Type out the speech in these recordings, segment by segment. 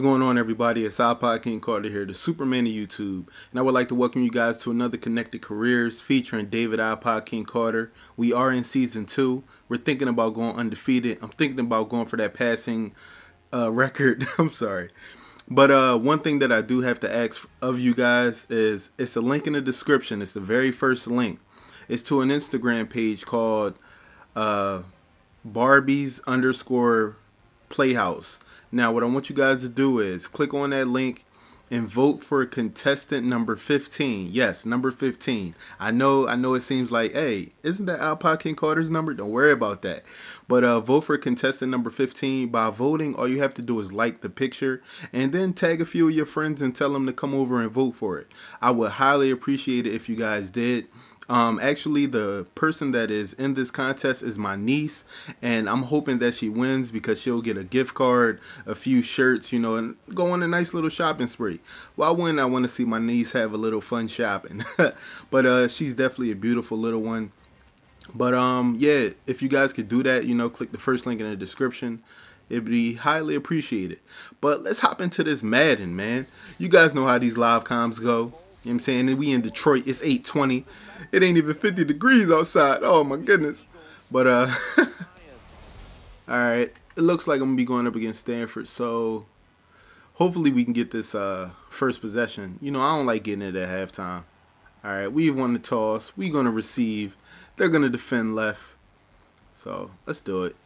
What's going on, everybody? It's iPod King Carter here, the Superman of YouTube, and I would like to welcome you guys to another Connected Careers featuring David iPod King Carter. We are in season two. We're thinking about going undefeated. I'm thinking about going for that passing uh, record. I'm sorry, but uh, one thing that I do have to ask of you guys is it's a link in the description. It's the very first link. It's to an Instagram page called uh, Barbies underscore Playhouse. Now, what I want you guys to do is click on that link and vote for contestant number 15. Yes, number 15. I know I know it seems like, hey, isn't that iPod King Carter's number? Don't worry about that. But uh, vote for contestant number 15. By voting, all you have to do is like the picture and then tag a few of your friends and tell them to come over and vote for it. I would highly appreciate it if you guys did. Um, actually, the person that is in this contest is my niece, and I'm hoping that she wins because she'll get a gift card, a few shirts, you know, and go on a nice little shopping spree. Why wouldn't I want to see my niece have a little fun shopping? but uh, she's definitely a beautiful little one. But um, yeah, if you guys could do that, you know, click the first link in the description. It'd be highly appreciated. But let's hop into this Madden, man. You guys know how these live comms go. You know what I'm saying? And we in Detroit. It's 820. It ain't even 50 degrees outside. Oh my goodness. But uh Alright. It looks like I'm gonna be going up against Stafford, so hopefully we can get this uh first possession. You know, I don't like getting it at halftime. Alright, we won the toss. we gonna receive. They're gonna defend left. So let's do it.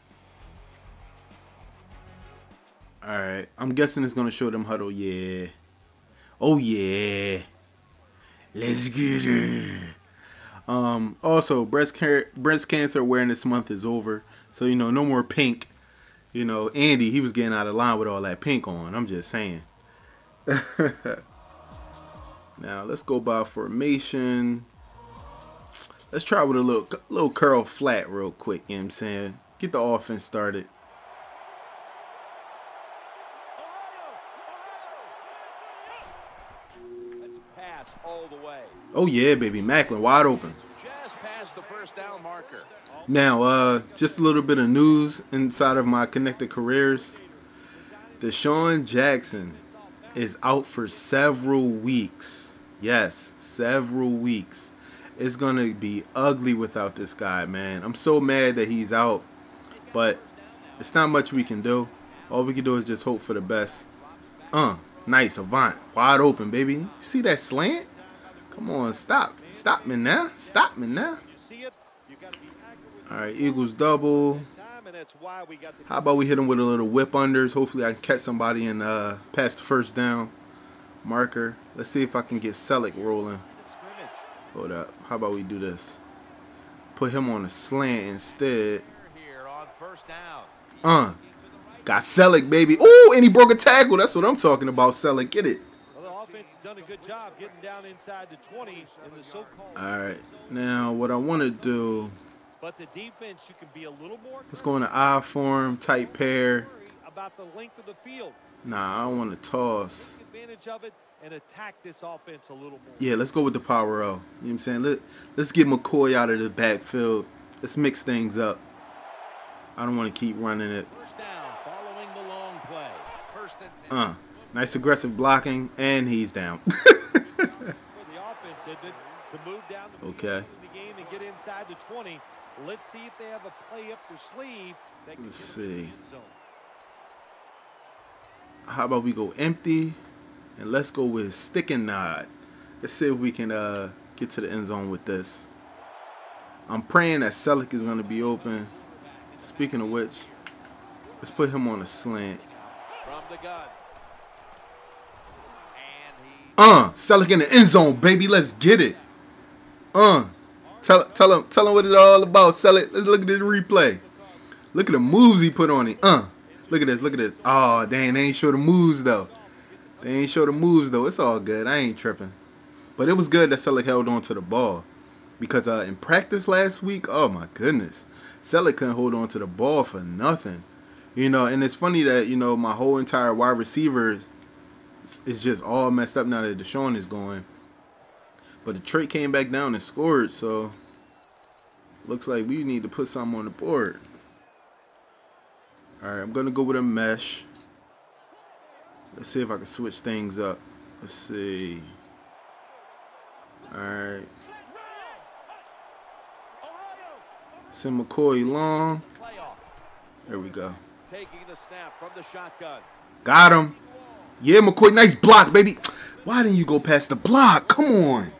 Alright. I'm guessing it's gonna show them huddle, yeah. Oh yeah. Let's get it. Um, also, breast care, breast cancer awareness month is over, so you know no more pink. You know, Andy he was getting out of line with all that pink on. I'm just saying. now let's go by formation. Let's try with a little little curl flat real quick. You know what I'm saying? Get the offense started. Oh yeah, baby, Maclin wide open. Now, uh, just a little bit of news inside of my connected careers. DeSean Jackson is out for several weeks. Yes, several weeks. It's gonna be ugly without this guy, man. I'm so mad that he's out, but it's not much we can do. All we can do is just hope for the best. Uh, nice, Avant, wide open, baby. You see that slant? Come on, stop. Stop me now. Stop me now. All right, Eagles double. How about we hit him with a little whip unders? Hopefully I can catch somebody and uh, pass the first down marker. Let's see if I can get Celek rolling. Hold up. How about we do this? Put him on a slant instead. Uh, got Celek, baby. Ooh, and he broke a tackle. That's what I'm talking about, Celek. Get it done a good job getting down inside the 20 in the so-called. All right, now what I want to do. But the defense, you can be a little more. Let's go in an I form, tight pair. About the length of the field. Nah, I want to toss. Advantage of it and attack this offense a little more. Yeah, let's go with the power O. You know what I'm saying? Let, let's get McCoy out of the backfield. Let's mix things up. I don't want to keep running it. First down, following the long play. First and 10. Uh. Nice aggressive blocking, and he's down. okay. Let's see if they have a play up their sleeve. Let's see. How about we go empty, and let's go with stick and nod. Let's see if we can uh, get to the end zone with this. I'm praying that Celek is going to be open. Speaking of which, let's put him on a slant. From the gun. Uh, Celek in the end zone, baby. Let's get it. Uh, tell tell him tell him what it's all about. Sell it. Let's look at the replay. Look at the moves he put on it. Uh, look at this. Look at this. Oh, dang, they ain't show the moves though. They ain't show the moves though. It's all good. I ain't tripping. But it was good that Celek held on to the ball. Because uh, in practice last week, oh my goodness, Celek couldn't hold on to the ball for nothing. You know, and it's funny that, you know, my whole entire wide receivers it's just all messed up now that DeSean is going. But the Detroit came back down and scored, so looks like we need to put something on the board. All right, I'm gonna go with a mesh. Let's see if I can switch things up. Let's see. All right. Send McCoy long. There we go. Taking the snap from the shotgun. Got him. Yeah, McCoy, nice block, baby. Why didn't you go past the block? Come on.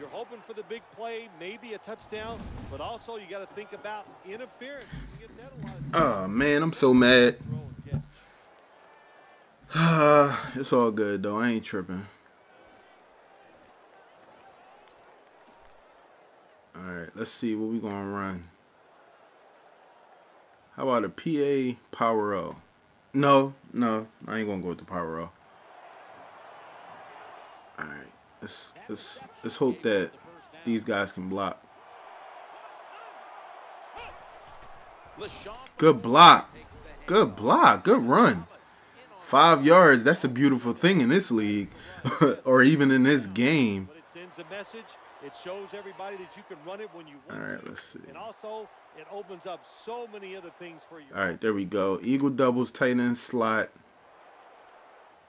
You're hoping for the big play, maybe a touchdown, but also you got to think about interference. Oh, man, I'm so mad. it's all good, though. I ain't tripping. All right, let's see what we going to run. How about a PA Power O? No, no, I ain't gonna go with the Power All right, let's let's let's hope that these guys can block. Good block. Good block. Good run. Five yards. That's a beautiful thing in this league, or even in this game. It shows everybody that you can run it when you want. All right, let's see. And also, it opens up so many other things for you. All right, there we go. Eagle doubles, tight end slot.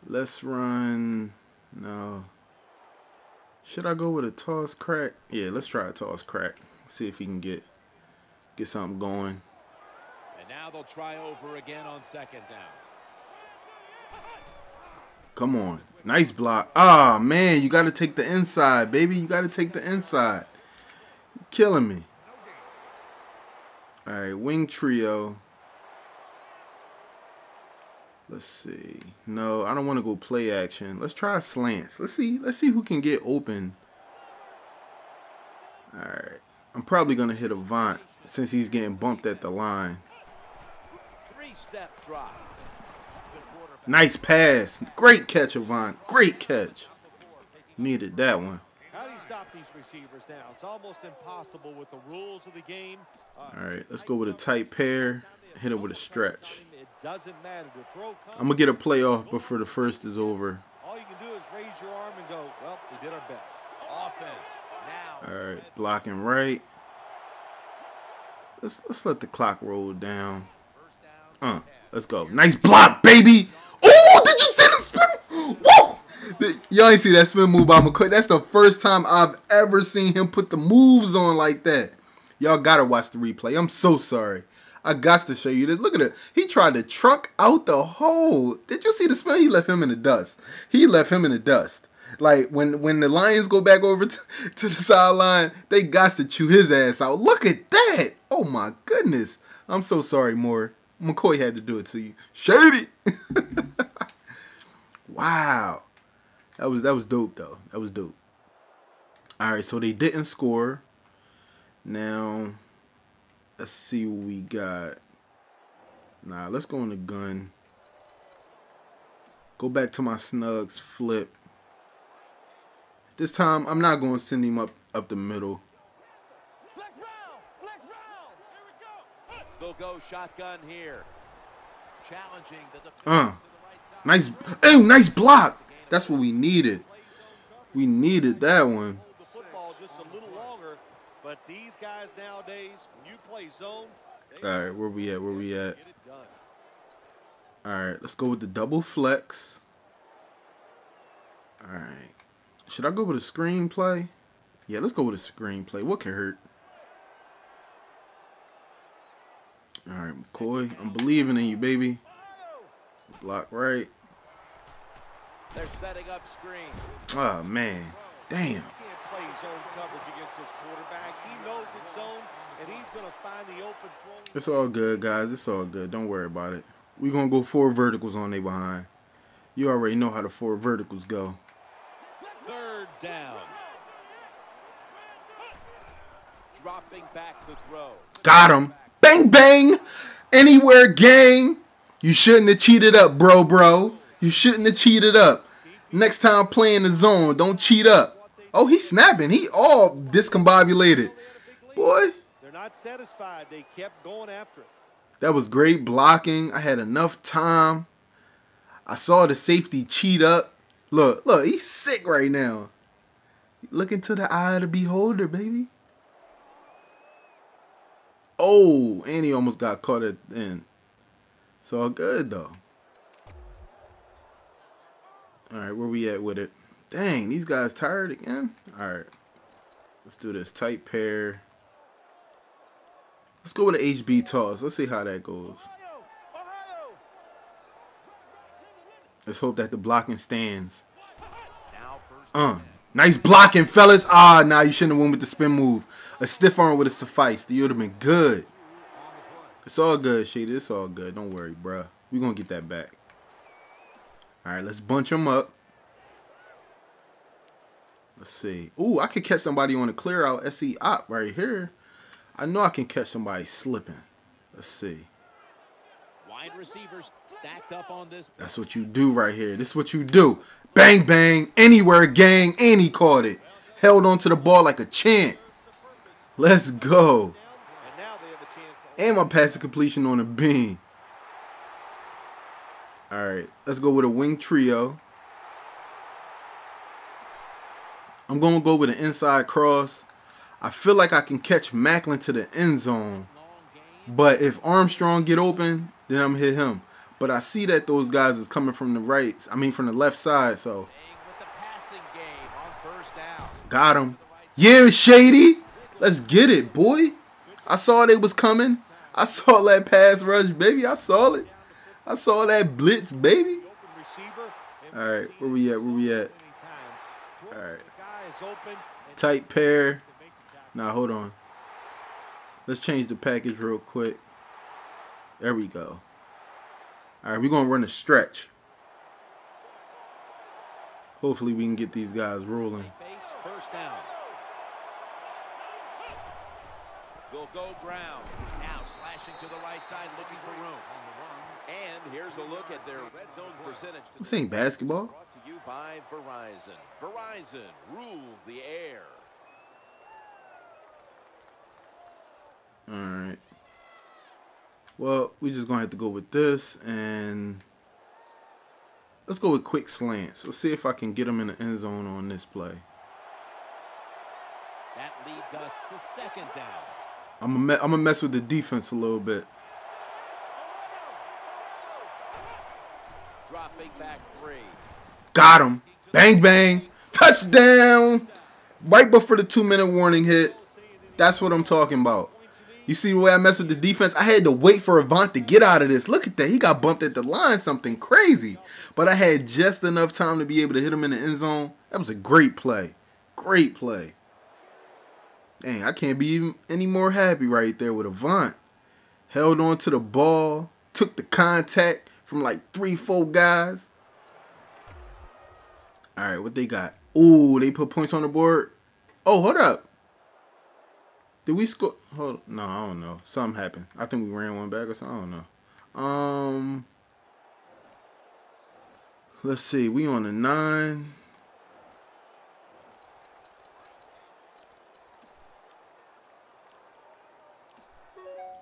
Let's run. No. Should I go with a toss crack? Yeah, let's try a toss crack. See if he can get get something going. And now they'll try over again on second down. Come on. Nice block. Ah, oh, man, you got to take the inside, baby. You got to take the inside. You're killing me. All right, wing trio. Let's see. No, I don't want to go play action. Let's try slants. Let's see. Let's see who can get open. All right. I'm probably going to hit Avant since he's getting bumped at the line. Nice pass. Great catch, Avant. Great catch. Needed that one. How do you stop these receivers now? It's almost impossible with the rules of the game. Uh, All right, let's go with a tight pair. Hit it with a stretch. It doesn't matter. The throw I'm going to get a playoff before the first is over. All you can do is raise your arm and go, well, we did our best. Offense. Now. All right, blocking right. Let's let's let the clock roll down. Uh, let's go. Nice block, baby. Oh, did you see the spin? Whoa! Y'all ain't see that spin move by McCoy. That's the first time I've ever seen him put the moves on like that. Y'all gotta watch the replay. I'm so sorry. I got to show you this. Look at it. He tried to truck out the hole. Did you see the spin? He left him in the dust. He left him in the dust. Like when when the Lions go back over to, to the sideline, they got to chew his ass out. Look at that. Oh my goodness. I'm so sorry, Moore. McCoy had to do it to you. Shady. wow. That was that was dope though. That was dope. All right, so they didn't score. Now, let's see what we got. Nah, let's go on the gun. Go back to my snugs flip. This time, I'm not going to send him up up the middle. They'll go shotgun here. Challenging the uh, nice. Oh, nice block. That's what we needed. We needed that one. But these guys nowadays, you play zone, all right, where we at? Where we at? All right, let's go with the double flex. All right. Should I go with a screenplay? Yeah, let's go with a screenplay. What can hurt? All right, McCoy, I'm believing in you, baby. Block right. They're setting up screen. Oh man, damn. It's all good, guys. It's all good. Don't worry about it. We're gonna go four verticals on their behind. You already know how the four verticals go. Third down. Dropping back to throw. Got him. Bang, bang. Anywhere, gang. You shouldn't have cheated up, bro, bro. You shouldn't have cheated up. Next time playing the zone, don't cheat up. Oh, he's snapping. He all discombobulated. Boy. They're not satisfied. They kept going after it. That was great blocking. I had enough time. I saw the safety cheat up. Look, look, he's sick right now. Look into the eye of the beholder, baby. Oh, and he almost got caught at the end. It's all good though. All right, where we at with it? Dang, these guys tired again? All right. Let's do this. Tight pair. Let's go with the HB toss. Let's see how that goes. Let's hope that the blocking stands. Uh, nice blocking, fellas. Ah, nah, you shouldn't have won with the spin move. A stiff arm would have sufficed. You would have been good. It's all good, Shady. It's all good. Don't worry, bruh. We're going to get that back. All right, let's bunch them up. Let's see. Ooh, I could catch somebody on a clear out SE op right here. I know I can catch somebody slipping. Let's see. Wide receivers stacked up on this. That's what you do right here. This is what you do. Bang, bang, anywhere, gang, and he caught it. Held onto the ball like a champ. Let's go. And my pass completion on a beam. All right, let's go with a wing trio. I'm going to go with an inside cross. I feel like I can catch Maclin to the end zone. But if Armstrong get open, then I'm hit him. But I see that those guys is coming from the right. I mean from the left side. So got him. Yeah, Shady. Let's get it, boy. I saw they was coming. I saw that pass rush, baby. I saw it. I saw that blitz, baby. All right, where we at? Where we at? All right. Tight pair. Now, hold on. Let's change the package real quick. There we go. All right, we're going to run a stretch. Hopefully we can get these guys rolling. First down. They'll go Brown. Now slashing to the right side, looking for room. And here's a look at their red zone percentage. This ain't basketball. Brought to you by Verizon. Verizon, rule the air. All right. Well, we just gonna have to go with this and let's go with quick slants. Let's see if I can get them in the end zone on this play. That leads us to second down. I'm gonna mess with the defense a little bit. Dropping back three. Got him. Bang bang. Touchdown. Right before the two minute warning hit. That's what I'm talking about. You see the way I messed with the defense? I had to wait for Avant to get out of this. Look at that. He got bumped at the line, something crazy. But I had just enough time to be able to hit him in the end zone. That was a great play. Great play. Dang, I can't be any more happy right there with Avant. Held on to the ball. Took the contact from like three, four guys. All right, what they got? Ooh, they put points on the board. Oh, hold up. Did we score? Hold no, I don't know. Something happened. I think we ran one back or something. I don't know. Um, let's see. We on a nine.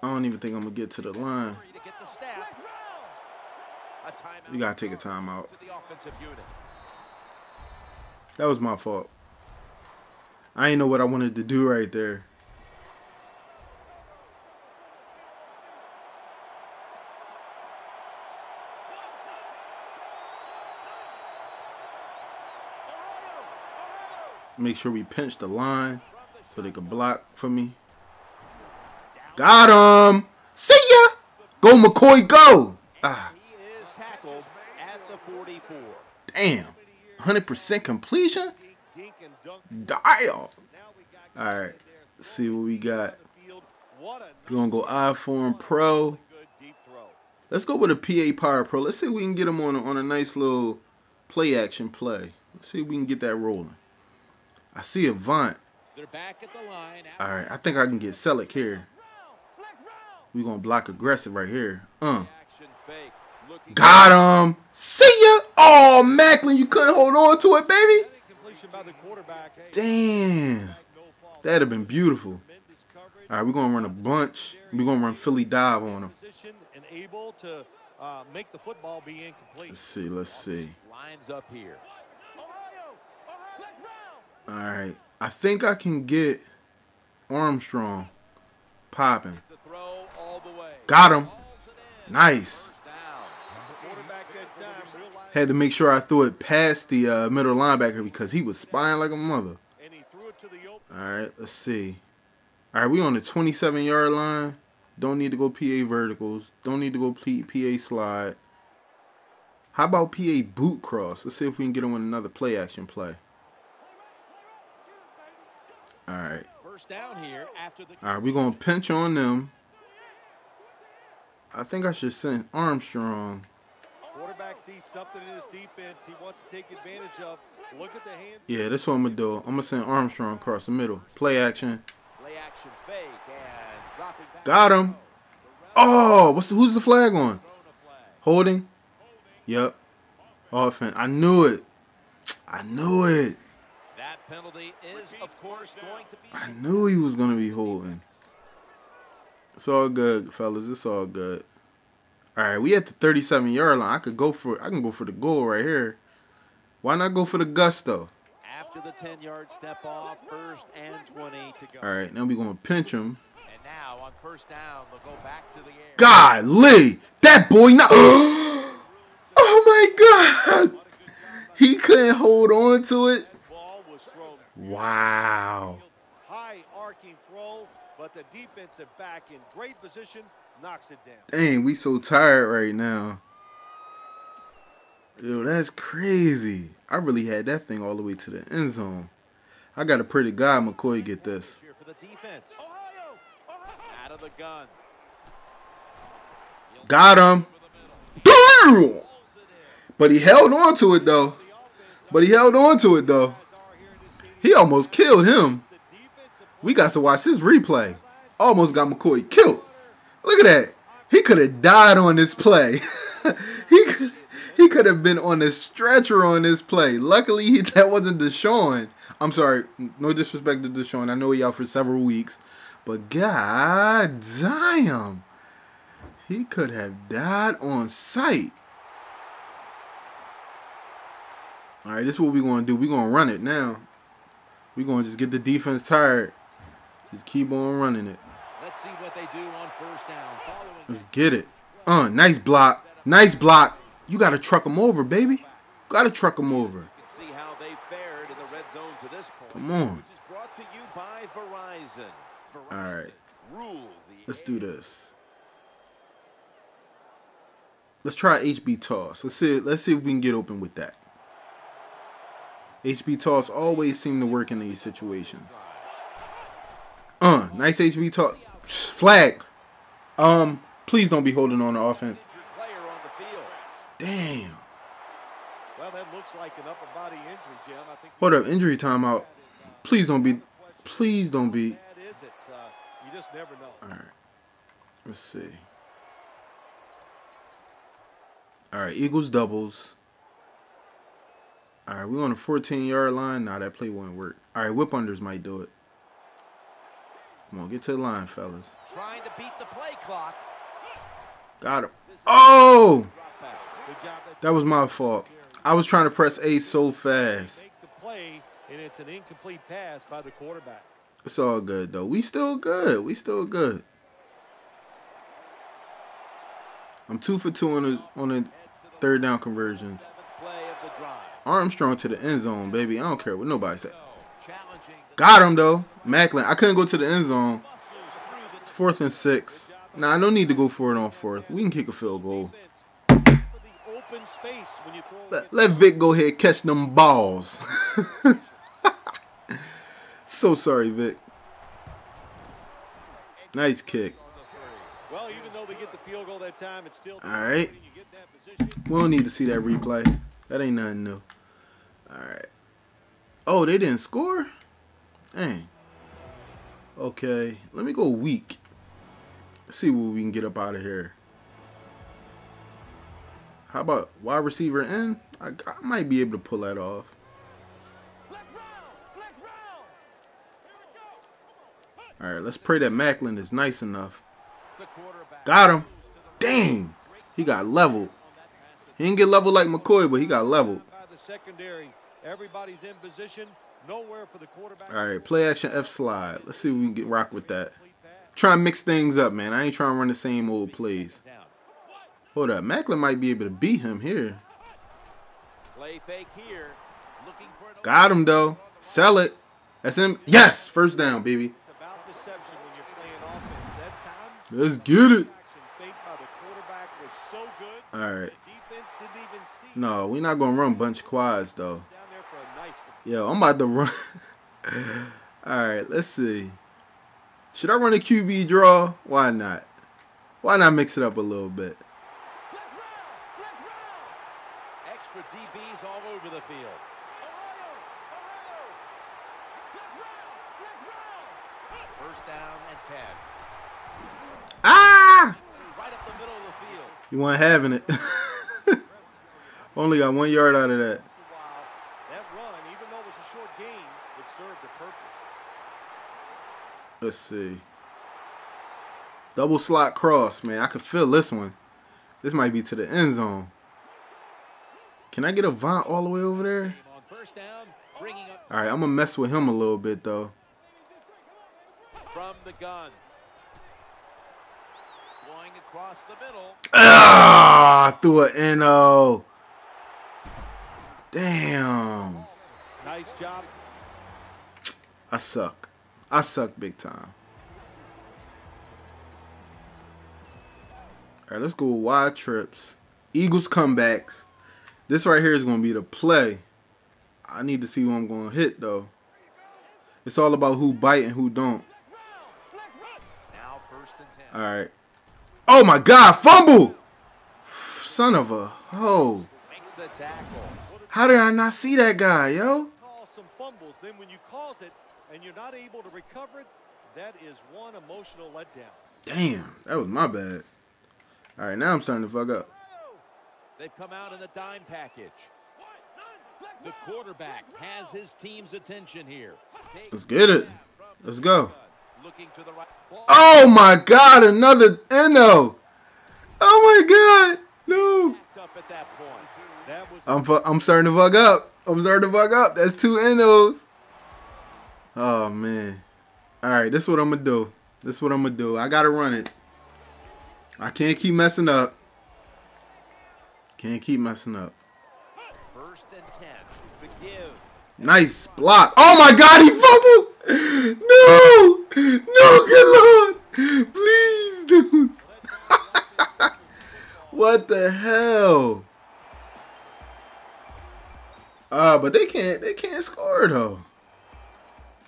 I don't even think I'm gonna get to the line. We gotta take a timeout. That was my fault. I ain't know what I wanted to do right there. Make sure we pinch the line so they can block for me. Got him. See ya. Go McCoy, go. Ah. Damn. 100% completion? Dial. All right. See what we got. We're going to go I form Pro. Let's go with a PA Power Pro. Let's see if we can get them on a, on a nice little play action play. Let's see if we can get that rolling. I see Avant. All right, I think I can get Celek here. We're going to block aggressive right here. Uh. Got him. See ya. Oh, Maclin, you couldn't hold on to it, baby. Damn. That'd have been beautiful. All right, we're going to run a bunch. We're going to run Philly dive on him. Let's see, let's see. Lines up here. All right. I think I can get Armstrong popping. Got him. Nice. Had to make sure I threw it past the uh, middle linebacker because he was spying like a mother. And he threw it to the open. All right, let's see. All right, we on the 27 yard line. Don't need to go PA verticals. Don't need to go PA slide. How about PA boot cross? Let's see if we can get him with another play action play. All right. First down here after the All right, we're going to pinch on them. I think I should send Armstrong. Quarterback sees something in his defense he wants to take advantage of. Look at the hands. Yeah, that's what I'm going to do. I'm going to send Armstrong across the middle. Play action. play action fake and dropping back. Got him. Oh, what's the, who's the flag on? Holding? Yep. Offense. I knew it. I knew it. That penalty is, of course, going to be. I knew he was gonna be holding. It's all good, fellas. It's all good. All right, we at the 37 yard line. I could go for. I can go for the goal right here. Why not go for the gusto? After the 10 yard step off, first and 20 to go. All right, now we're gonna pinch him. And now on first down, they'll go back to the air. Golly, that boy not. oh my God, he couldn't hold on to it. Ball was thrown Wow. high arcing throw, but the defensive back in great position knocks it down. Dang, we so tired right now. Yo, that's crazy. I really had that thing all the way to the end zone. I got a pretty guy, McCoy get this. Here for the defense. Out of the gun. Got him. Damn! But he held on to it though. But he held on to it though. He almost killed him. We got to watch this replay. Almost got McCoy killed. Look at that. He could have died on this play. he could he could have been on a stretcher on this play. Luckily, he, that wasn't DeSean. I'm sorry. No disrespect to DeSean. I know he out for several weeks. But god damn. He could have died on sight. All right, this is what we're going to do. We're going to run it now. We're going to just get the defense tired. Just keep on running it. Let's see what they do on Let's get it. Uh, nice block. Nice block. You got to truck him over, baby. Got to truck him over. You can see how they fared in the red zone to this point. Come on. Which is brought to you by Verizon. Verizon. All right. Let's do this. Let's try HB toss. Let's see. Let's see if we can get open with that. HB toss always seem to work in these situations. Uh, nice HB toss. Flag. Um, please don't be holding on the offense. player on the field. Damn. Well, that looks like an upper body injury, Jim. I think. Hold up, injury timeout. Please don't be. Please don't be. That is it. Uh, you just never know. All right. Let's see. All right, Eagles doubles. All right, we're on the 14 yard line. Nah, that play won't work. All right, whip unders might do it. Come on, get to the line, fellas. Trying to beat the play clock. Got him. Oh, Drop back. Good job. That was my fault. I was trying to press A so fast. play, and it's an incomplete pass by the quarterback. It's all good though. We still good. We still good. I'm two for two on the on the third down conversions. Seventh play of the drive. Armstrong to the end zone, baby. I don't care what nobody said. Got him though. Maclin. I couldn't go to the end zone. Fourth and six. Nah, no need to go for it on fourth. We can kick a field goal. Let, let Vic go ahead catch them balls. so sorry, Vic. Nice kick. Well, even though they get the field goal that time, it's still. All right. We don't need to see that replay. That ain't nothing new. All right. Oh, they didn't score? Dang. Okay. Let me go weak. See what we can get up out of here. How about wide receiver in? I, I might be able to pull that off. All right, let's pray that Maclin is nice enough. Got him. Dang. He got leveled. He didn't get leveled like McCoy, but he got leveled. Everybody's in position. Nowhere for the quarterback. All right, play action F slide. Let's see if we can get rock with that. Try and mix things up, man. I ain't trying to run the same old plays. Hold up, Maclin might be able to beat him here. Play fake here. Looking for Got him though. Sell it. That's him. Yes, first down, baby. It's about deception when you're playing offense. That time, Let's get it. action fake by the quarterback was so good. All right. The defense didn't even see No, we're not gonna run bunch quads though. down there for a nice Yo, I'm about to run. All right, let's see. Should I run a QB draw? Why not? Why not mix it up a little bit? extra DBs all over the field. First down and 10. Ah! Right up the middle of the field. You weren't having it. Only got one yard out of. That run, even though it was a short game, it served a purpose. Let's see. Double slot cross, man. I could feel this one. This might be to the end zone. Can I get Avant all the way over there? On first down, bringing up All right, I'm gonna mess with him a little bit though. from the gun. Going across the middle. Ah, through an NO. Damn. Nice job. I suck. I suck big time. All right, let's go wide trips. Eagles comebacks. This right here is going to be the play. I need to see who I'm going to hit, though. It's all about who bite and who don't. Now first and 10. All right. Oh, my God. Fumble. Son of a hoe. How did I not see that guy, yo? Call some fumbles. Then when you cause it and you're not able to recover it, that is one emotional letdown. Damn, that was my bad. All right, now I'm starting to fuck up. They've come out in the dime package. The quarterback has his team's attention here. Let's get it. the snap from the Let's go. Looking to the right. Oh my God, another Eno. Oh my God, no. backed up at that point. That was I'm I'm starting to fuck up. I'm starting to fuck up. That's two Enos. Oh man. All right, this is what I'm gonna do. This is what I'm gonna do. I gotta run it. I can't keep messing up. Can't keep messing up. First and 10. The give. Nice block. Oh my God, he fumbled. No, no, good lord, please, dude. what the hell? Uh, but they can't. They can't score though.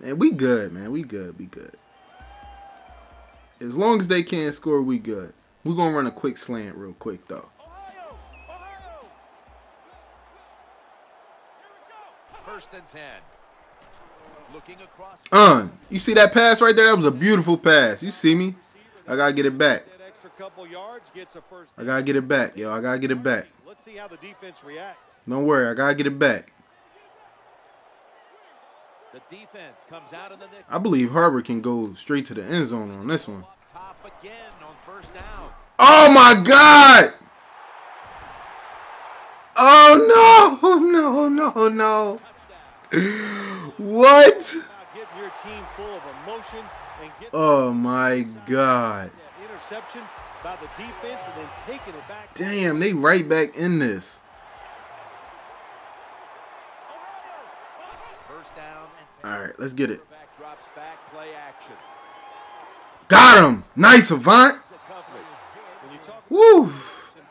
Man, we good, man. We good. We good. As long as they can't score, we good. We're gonna run a quick slant real quick though. First and 10. Looking across. Un, you see that pass right there? That was a beautiful pass. You see me? I gotta get it back. that extra couple yards, gets a first. I gotta get it back, yo. I gotta get it back. Let's see how the defense reacts. Don't worry, I gotta get it back. The defense comes out in the nick. I believe Herbert can go straight to the end zone on this one. On. Oh my God! Oh no! Oh, no! Oh, no! Oh, no! What? Your team full of emotion and getting Oh my God! interception by the defense and then taking it back. Damn, they right back in this. First down and 10. All right, let's get it. Got him. Nice, Avant. Woo.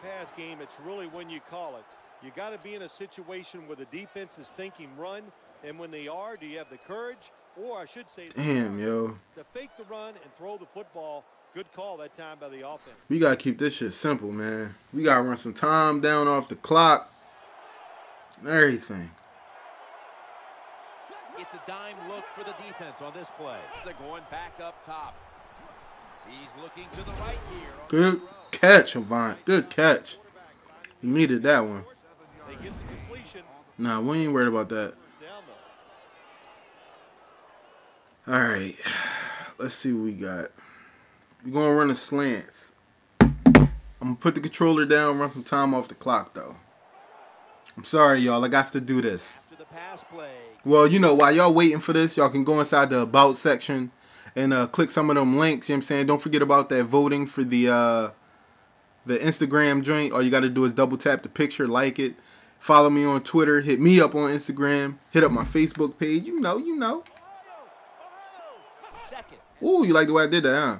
pass game, it's really when you call it. You got to be in a situation where the defense is thinking run, and when they are, do you have the courage, or I should say, Damn, yo. fake the run and throw the football? Good call that time by the offense. We gotta keep this shit simple, man. We gotta run some time down off the clock. Everything. It's a dime look for the defense on this play. They're going back up top. He's looking to the right here. Good catch, Avant. Good catch. We needed that one. They get the completion Nah, we ain't worried about that. All right. Let's see what we got. We're gonna run the slants. I'm gonna put the controller down, run some time off the clock though. I'm sorry, y'all. I got to do this. To the pass play. Well, you know, while y'all waiting for this, y'all can go inside the about section and uh, click some of them links. You know what I'm saying? Don't forget about that voting for the uh, the Instagram joint. All you got to do is double tap the picture, like it, Follow me on Twitter. Hit me up on Instagram. Hit up my Facebook page. You know, you know. Ooh, you like the way I did that, huh?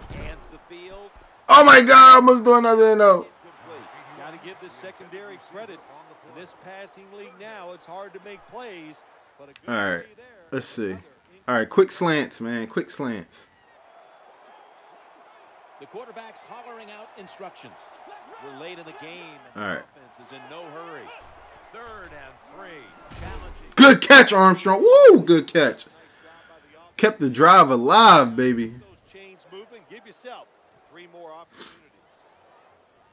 Scans the field. Oh my God, I almost do another though. Got to give the secondary credit. In this passing league now, it's hard to make plays. But a good All right, there. let's see. All right, quick slants, man. Quick slants. The quarterback's hollering out instructions. We're late in the game, and All the offense is in no hurry. Third and three. Challenging. Good catch, Armstrong. Woo, good catch. Kept the drive alive, baby. Those chains moving. Give yourself three more opportunities.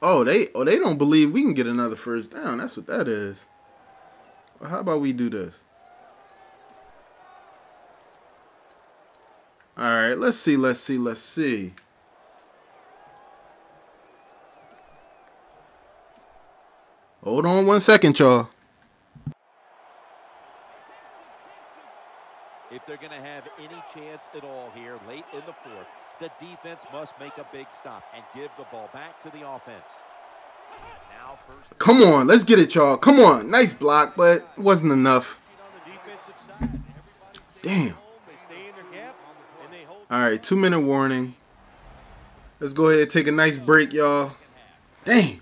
Oh, they oh they don't believe we can get another first down. That's what that is. Well, how about we do this? All right, let's see, let's see, let's see. Hold on one second, y'all. If they're going to have any chance at all here late in the fourth, the defense must make a big stop and give the ball back to the offense. Come on, let's get it, y'all. Come on, nice block, but it wasn't enough. Damn. All right, two minute warning. Let's go ahead and take a nice break, y'all. Damn.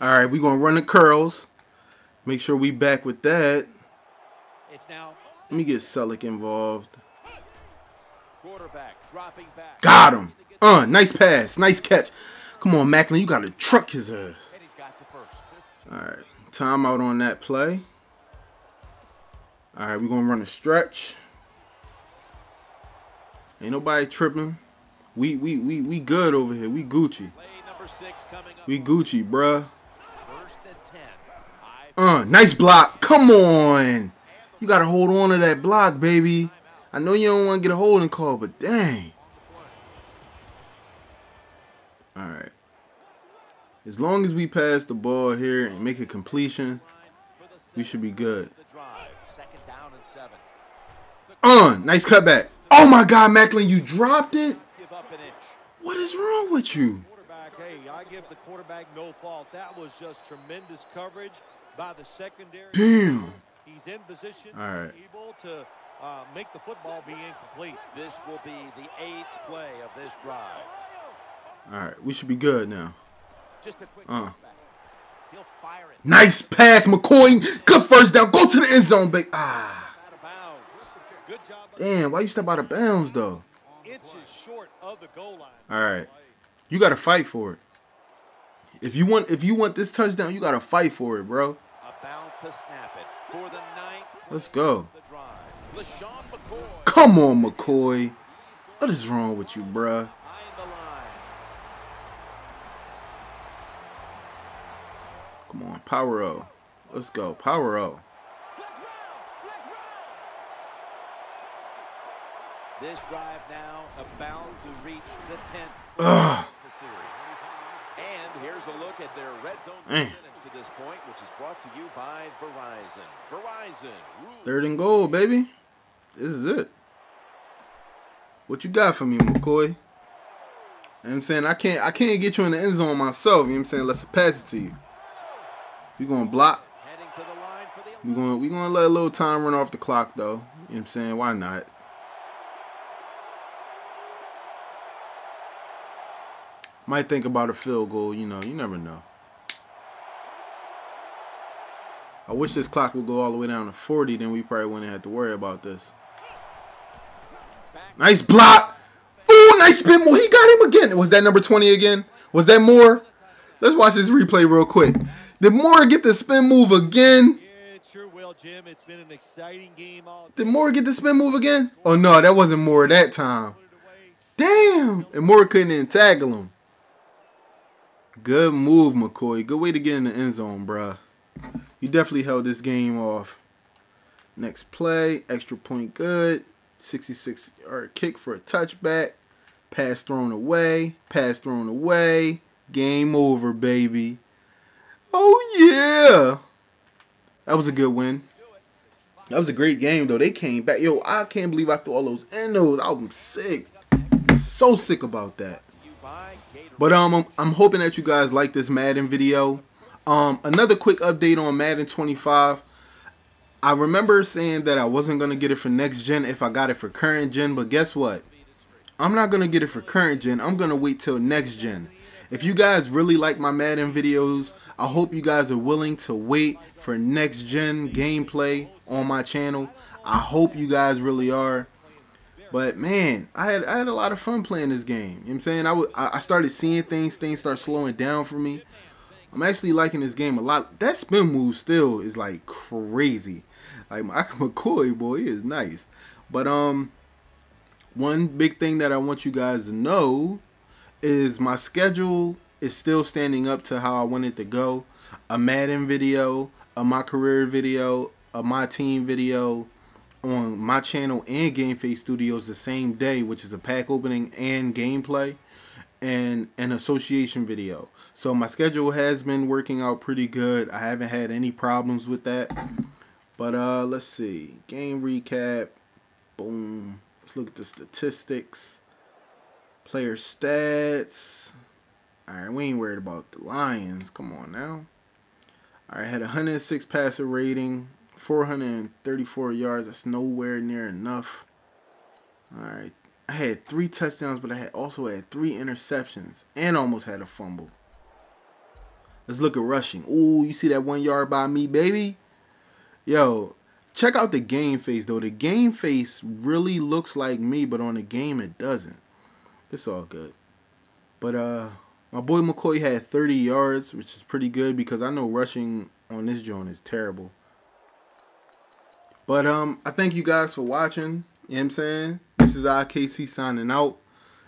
All right, we're going to run the curls. Make sure we back with that. It's now Let me get Celek involved. quarterback dropping back. Got him. Uh, nice pass. Nice catch. Come on, Maclin. You got to truck his ass. And he's got the first. All right. Timeout on that play. All right, we're going to run a stretch. Ain't nobody tripping. We we we we good over here. We Gucci. Play number six coming up. We Gucci, bruh. First and ten. I Uh, nice block. Come on. You got to hold on to that block, baby. I know you don't want to get a holding call, but dang. All right. As long as we pass the ball here and make a completion, we should be good. seven. Uh, nice cutback. Oh my God, Maclin, you dropped it? What is wrong with you? Quarterback. Hey, I give the quarterback no fault. That was just tremendous coverage by the secondary. Damn. He's in position, All right. able to uh, make the football be incomplete. This will be the eighth play of this drive. All right, we should be good now. Just a quick Uh. back. He'll fire it Nice pass, McCoy. Good first down. Go to the end zone, big. Ah. out of bounds. Good job. Damn, why you step out of bounds though? Inches short of the goal line. All right. You got to fight for it. If you want if you want this touchdown, you got to fight for it, bro. About to snap it for the ninth Let's go. Come on, McCoy. What is wrong with you, bruh? behind the line. Come on, power O. Let's go, power O. This drive now about to reach the 10th Ugh. of the series. And here's a look at their red zone percentage to this point, which is brought to you by Verizon. Verizon. Third and goal, baby. This is it. What you got for me, McCoy? You know what I'm saying I can't I can't get you in the end zone myself. You know what I'm saying? Let's pass it to you. We gonna block. Heading to the line for the We gonna we gonna let a little time run off the clock though. You know what I'm saying? Why not? Might think about a field goal, you know, you never know. I wish this clock would go all the way down to 40, then we probably wouldn't have to worry about this. Nice block. Ooh, nice spin move. He got him again. Was that number 20 again? Was that Moore? Let's watch this replay real quick. Did Moore get the spin move again? Yeah, sure will, Jim. It's been an exciting game all Did Moore get the spin move again? Oh no, that wasn't Moore that time. put it away. Damn! And Moore couldn't even tackle him. Good move, McCoy. Good way to get in the end zone, bruh. You definitely held this game off. Next play, extra point good. 66 yard kick for a touchback. Pass thrown away. Pass thrown away. Game over, baby. Oh, yeah. That was a good win. That was a great game, though. They came back. Yo, I can't believe I threw all those endos. I'm sick. So sick about that. But um, I'm, I'm hoping that you guys like this Madden video. Um, another quick update on Madden 25. I remember saying that I wasn't going to get it for next gen if I got it for current gen, but guess what? I'm not going to get it for current gen. I'm going to wait till next gen. If you guys really like my Madden videos, I hope you guys are willing to wait for next gen gameplay on my channel. I hope you guys really are. But man, I had I had a lot of fun playing this game. You know what I'm saying? I, I started seeing things, things start slowing down for me. I'm actually liking this game a lot. That spin move still is like crazy. Like Michael McCoy, boy, he is nice. But um, one big thing that I want you guys to know is my schedule is still standing up to how I want it to go. A Madden video, a my career video, a my team video on my channel and Game Face Studios the same day, which is a pack opening and gameplay and an association video. So my schedule has been working out pretty good. I haven't had any problems with that. But uh let's see. Game recap. Boom. Let's look at the statistics. Player stats. Alright, we ain't worried about the Lions. Come on now. Alright, had 106 passer rating. 434 yards. That's nowhere near enough. All right. I had three touchdowns, but I had also had three interceptions and almost had a fumble. Let's look at rushing. Ooh, you see that one yard by me, baby? Yo, check out the game face, though. The game face really looks like me, but on the game it doesn't. It's all good. But uh, my boy McCoy had 30 yards, which is pretty good because I know rushing on this joint is terrible. But um, I thank you guys for watching. You know what I'm saying? This is IKC signing out.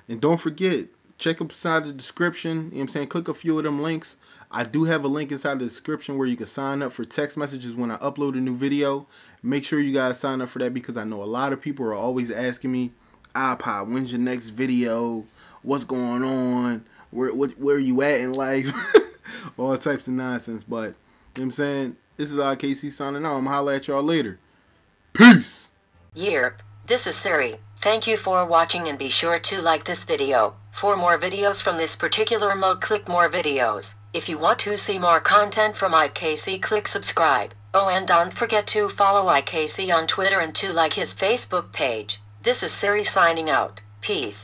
And don't forget, check up inside the description. You know what I'm saying? Click a few of them links. I do have a link inside the description where you can sign up for text messages when I upload a new video. Make sure you guys sign up for that because I know a lot of people are always asking me, iPod, when's your next video? What's going on? Where, what, where are you at in life? All types of nonsense. But, you know what I'm saying? This is IKC signing out. I'm holler at y'all later. Peace! Yerp, this is Siri. Thank you for watching and be sure to like this video. For more videos from this particular mode click more videos. If you want to see more content from IKC click subscribe. Oh and don't forget to follow IKC on Twitter and to like his Facebook page. This is Siri signing out. Peace.